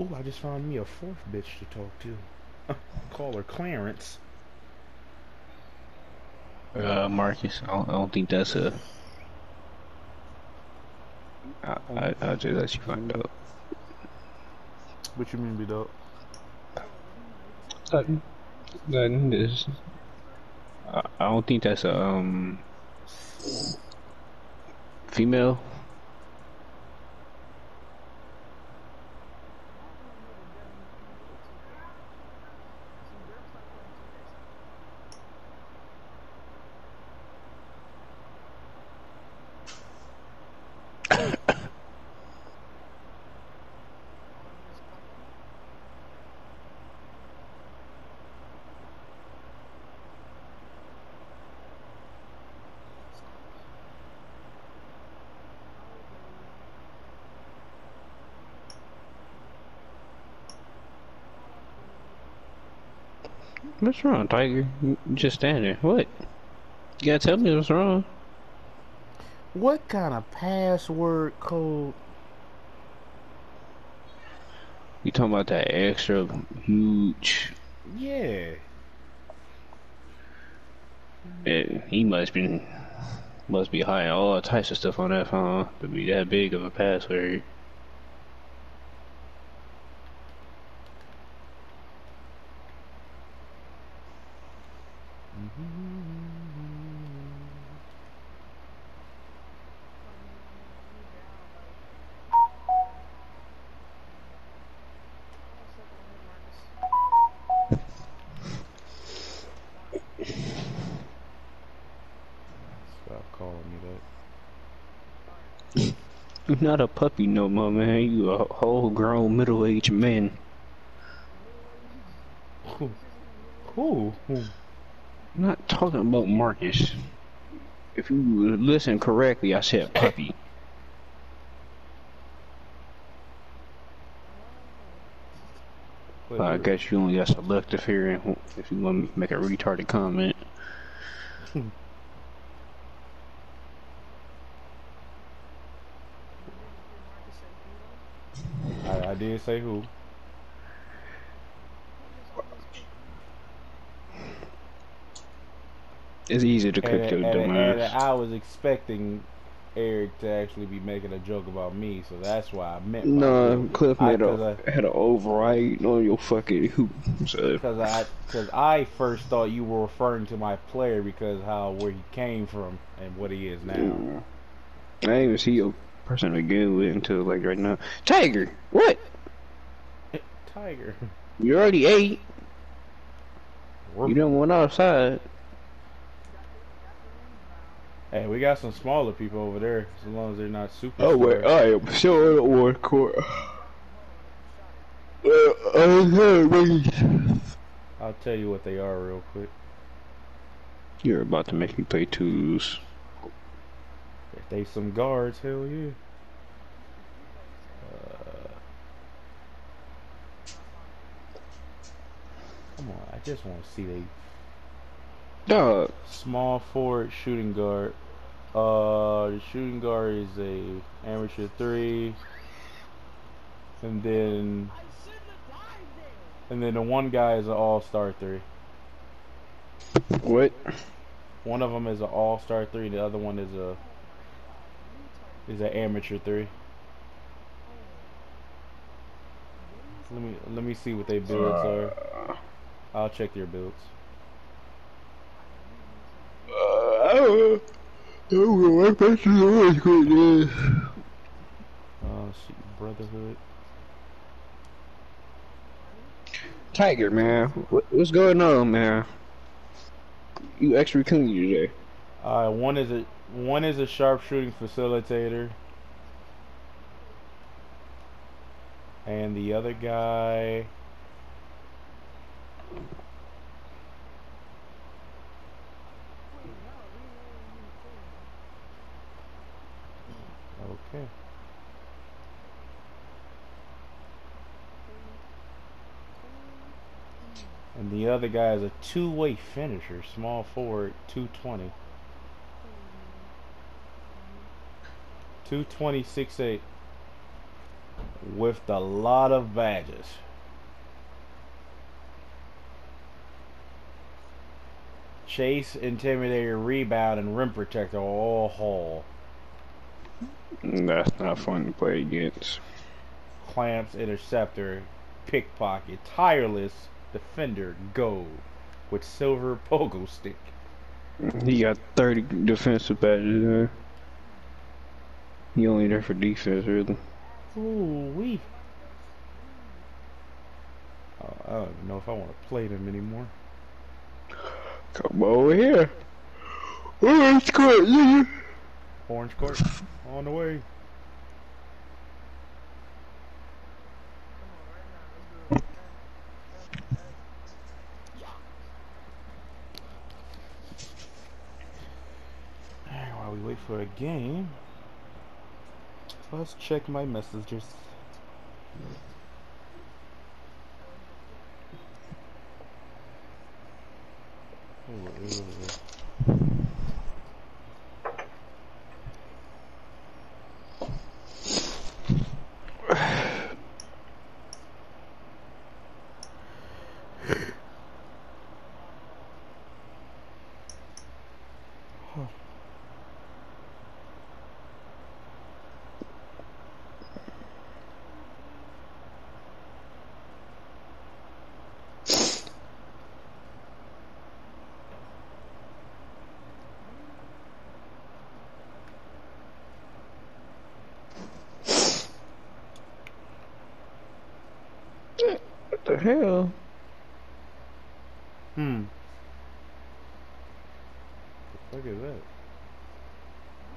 Ooh, I just found me a fourth bitch to talk to. Call her Clarence. Uh, Marcus, I don't, I don't think that's a. I, I, I'll just let you find out. What you mean, be dope? Nothing. Nothing. This. I, I don't think that's a um. Female. What's wrong, Tiger? You just stand there. What? You gotta tell me what's wrong. What kind of password code? You talking about that extra huge? Yeah. Yeah, he must be must be hiding all types of stuff on that phone to be that big of a password. Stop calling me that. You're not a puppy no more, man. You a whole grown middle-aged man. Who? Who? I'm not talking about Marcus. If you listen correctly, I said puppy. Wait, I wait. guess you only got selective here if you want to make a retarded comment. I, I did say who. It's easy to cook your and- and dumbass. I was expecting Eric to actually be making a joke about me, so that's why I meant. No, Cliff I- made cause a I- had an override on your fucking hoop. So Because I, because I first thought you were referring to my player because how where he came from and what he is now. Mm. I didn't even see your person begin with until like right now. Tiger, what? Tiger. You already ate. We're- You done went outside. Hey, we got some smaller people over there, as long as they're not super. Oh wait. I am still in war court. Uh, I'll tell you what they are real quick. You're about to make me play twos. If they some guards, hell yeah. Uh, come on, I just want to see they Dog, small forward shooting guard. Uh, the shooting guard is a amateur three, and then and then the one guy is an all star three. what? One of them is an all star three, the other one is a is an amateur three. Let me let me see what they builds are. Uh, I'll check their builds. I don't know. I don't know what always good. Uh, let's see, Brotherhood. Tiger, man, what, what's going on, man? You extra clean today. Uh, one is a one is a sharpshooting facilitator, and the other guy. Okay. And the other guy is a two-way finisher, small forward, 220. 220, 6'8". with a lot of badges. Chase, Intimidator, Rebound, and Rim Protector all Hall. That's not fun to play against. Clamps, Interceptor, Pickpocket, Tireless, Defender, Gold, with Silver Pogo Stick. He got 30 defensive badges there. He only there for defense, really. Ooh, wee. Oh, I don't even know if I want to play them anymore. Come over here. Oh, Orange court, nigga. Orange court, on the way. Alright, while we wait for a game, let's check my messages. What the hell? Hmm. The fuck is that?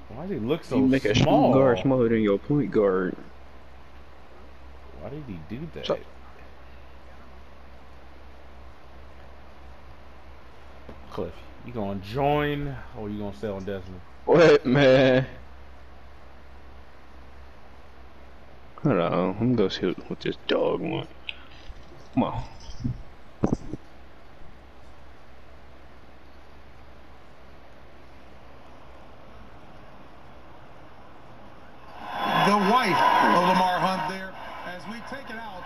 Why does he look so you make a small? shooting guard smaller than your point guard. Why did he do that? So- Cliff, you gonna join or you gonna stay on Destiny? What, man? Hold on, I'm gonna go see what this dog want. Come on. the wife of Lamar Hunt there as we take it out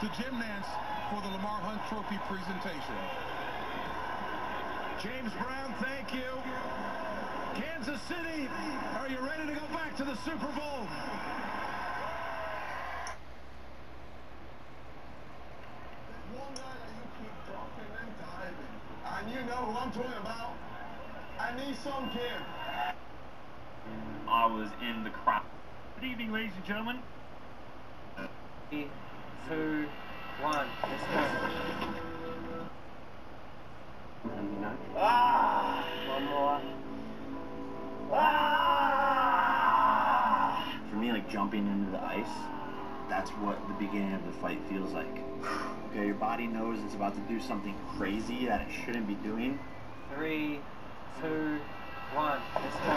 to Jim Nantz for the Lamar Hunt Trophy presentation. James Brown, thank you. Kansas City, are you ready to go back to the Super Bowl? One guy that you keep dropping and diving, and you know who I'm talking about. I need some Kim. I was in the crowd. Good evening, ladies and gentlemen. Three, two, one. Let's go. And you know, Ah! one more. Ah! For me, like jumping into the ice, that's what the beginning of the fight feels like. Okay, your body knows it's about to do something crazy that it shouldn't be doing. Three, two, one. Let's go.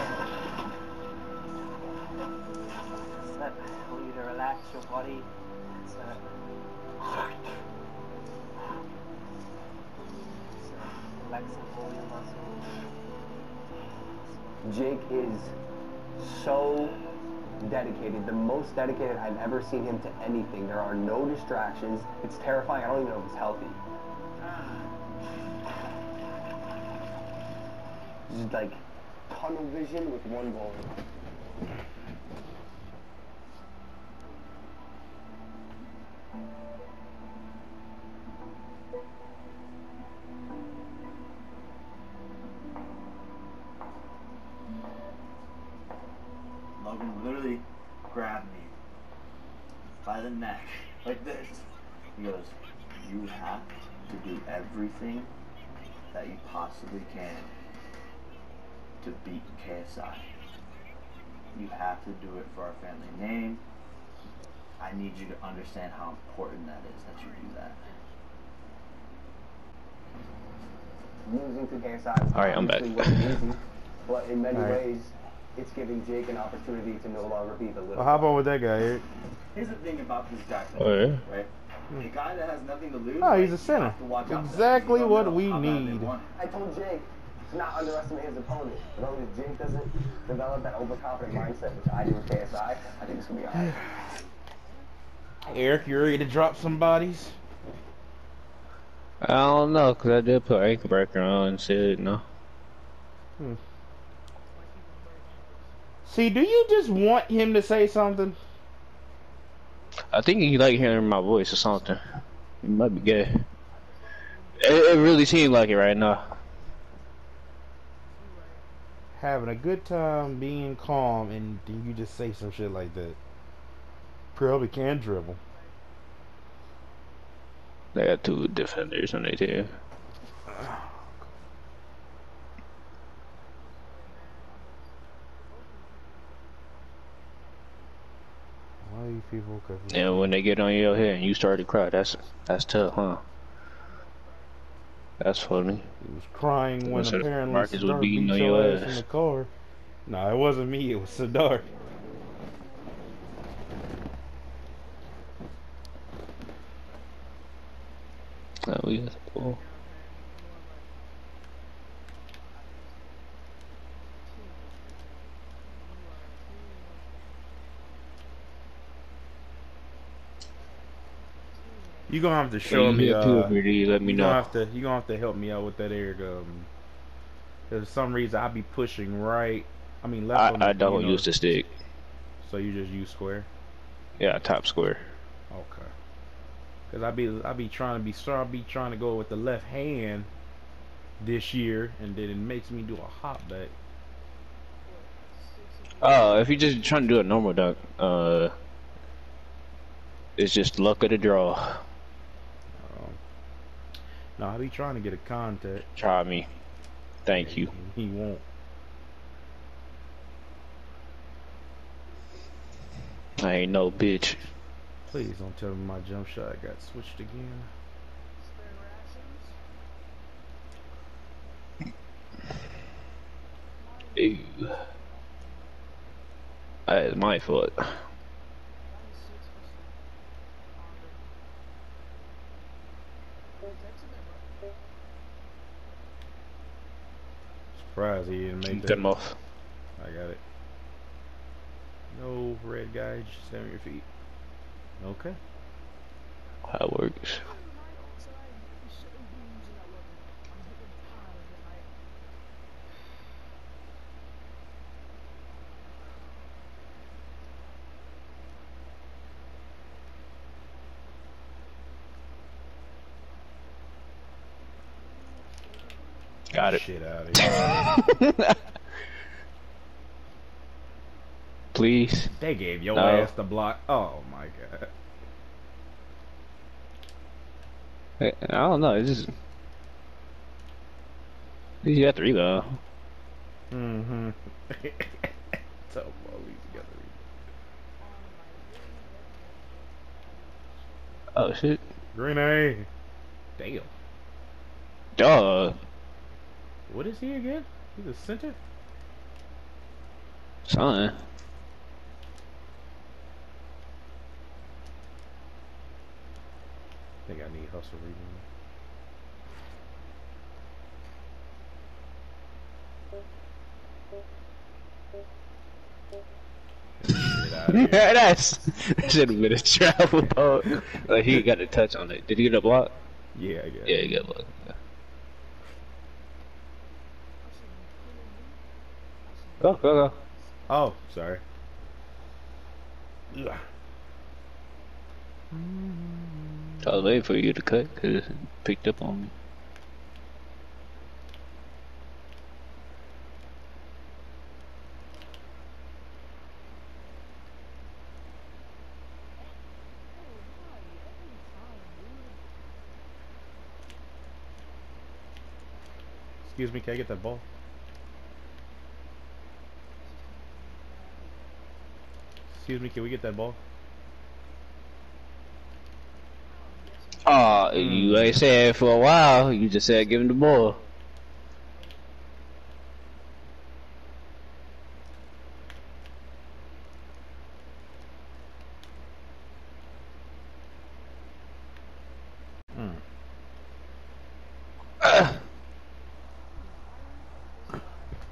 Let tell you to relax your body. Your muscles. Jake is so dedicated, the most dedicated I've ever seen him to anything. There are no distractions. It's terrifying. I don't even know if it's healthy. Just like tunnel vision with one goal. Logan literally grabbed me by the neck like this. He goes, "You have to do everything that you possibly can to beat KSI. You have to do it for our family name. I need you to understand how important that is that you do that." Losing to KSI All right, I'm back. easy, but in many All right. ways, it's giving Jake an opportunity to no longer be the little. Well, hop on with that guy, Eric. Here's the thing about this guy, Oh, yeah? right? Hmm. A guy that has nothing to lose. Oh, like, he's a sinner. to watch out for that. Exactly You what we how bad they need. I told Jake to not underestimate his opponent. As long as Jake doesn't develop that overconfident mindset, which I do with KSI, I think it's gonna be alright. Eric, you ready to drop some bodies? I don't know, cause I did put ankle breaker on and said no. See, do you just want him to say something? I think he like hearing my voice or something. He might be gay. It, it really seems like it right now. Having a good time, being calm, and then you just say some shit like that. Probably can dribble. They got two defenders on their team. Why you people? Cause And when they get on your head and you start to cry, that's that's tough, huh? That's funny. He was crying when of apparently Marcus was beating beat on your your ass in the car. No, it wasn't me. It was Sadar. Oh, we got You gonna have to show me. Uh, puberty, let me you know. gonna have to. You gonna have to help me out with that air gun. Cause for some reason I be pushing right. I mean left. on the, I, I don't you know, use the stick. So you just use square. Yeah, top square. Okay. Cause I be I be trying to be start be trying to go with the left hand this year, and then it makes me do a hop back. Oh, if you're just trying to do a normal dunk, uh, it's just luck of the draw. No, I be trying to get a contact. Try me. Thank you. He won't. I ain't no bitch. Please don't tell me my jump shot got switched again. Ew. That's my fault. Didn't make that. him. I got it. No red guy, just stand on your feet. Okay. That works. Got it. Shit out of here. Please. they gave your No. ass the block. Oh my god. I don't know. It's just. You got three though. Mm-hmm. so well, we together. Oh shit. Green A. Damn. Duh. What is he again? He's a center? Son. I think I need hustle rebound. Get shit outta here. That's that should have been a travel ball. Like he got a touch on it. Did he get a block? Yeah, I guess. Yeah, he got a block. Yeah. Go, go, go. Oh, sorry. Ugh. I was waiting for you to cut because it picked up on me. Excuse me, can I get that ball? Excuse me, can we get that ball? Oh, you hmm. ain't said it for a while. You just said give him the ball. Hmm.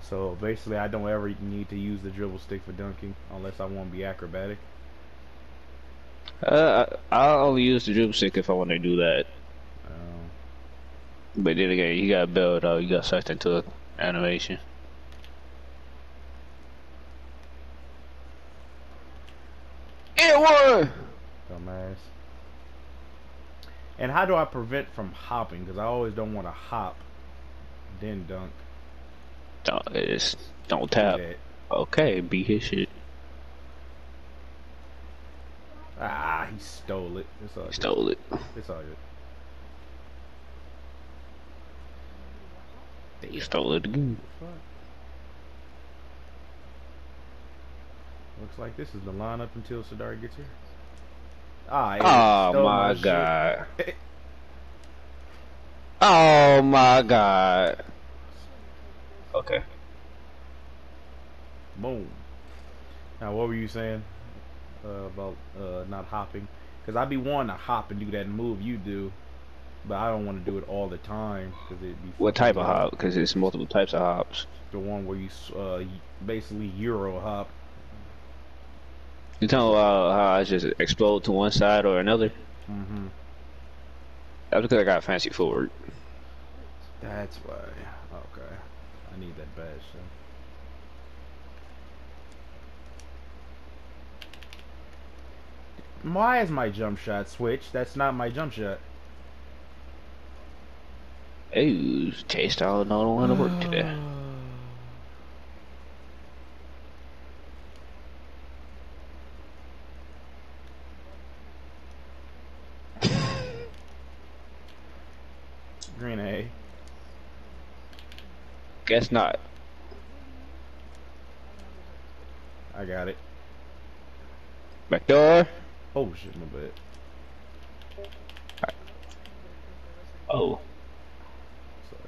So basically, I don't ever need to use the dribble stick for dunking unless I want to be acrobatic. Uh, I, I only use the dribble stick if I want to do that. Um, But then again, you got build out, you got sucked into animation. It won! dumbass. And how do I prevent from hopping? Because I always don't want to hop, then dunk. Don't, it's, don't tap. Okay, beat his shit. Ah, he stole it. It's all good. Stole it. It's all good. He stole it again. Looks like this is the lineup until Sadar gets here. Ah, Oh my shit. god. Oh my god. Okay. Boom. Now, what were you saying uh, about uh, not hopping? Because I'd be wanting to hop and do that move you do, but I don't want to do it all the time because it'd be. What type of hop? Because there's multiple types of hops. The one where you uh, basically Euro hop. You talking about how I just explode to one side or another? Mm-hmm. That's because I got fancy forward. That's why. I need that badge. So. Why is my jump shot switched? That's not my jump shot. Ooh, taste all don't want to work today. Green A. Guess not. I got it. Back door. Oh shit, my bad. Oh. Sorry.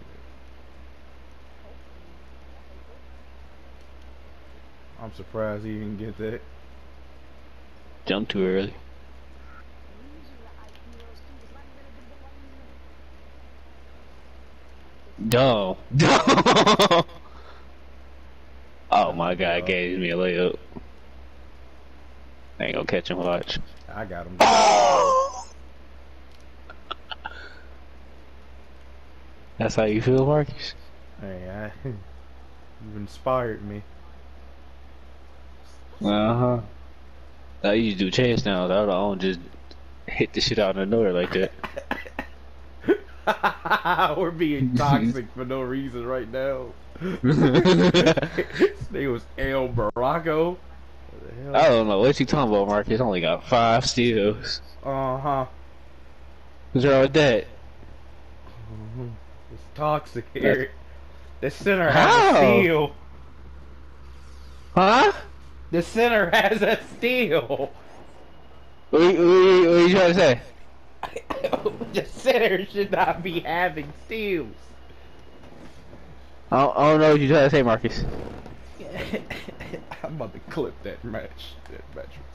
I'm surprised he didn't get that. Jump too early. Dumb. Dumb. oh my god, gave me a layup. I ain't gonna catch him, watch. I got him. That's how you feel, Marcus? Hey, I, you've inspired me. Uh huh. I used to do chance now. I don't just hit the shit out of nowhere like that. We're being toxic for no reason right now. His name was El the I don't know what you talking about, Marcus. Only got five steals. Uh huh. Wrong with that? It's toxic here. The center has a How? steal. Huh? The center has a steal. What, what, what you trying to say? the center should not be having steals. I oh, don't, oh, I don't know what you trying to say, Marcus. I'm about to clip that match. That match was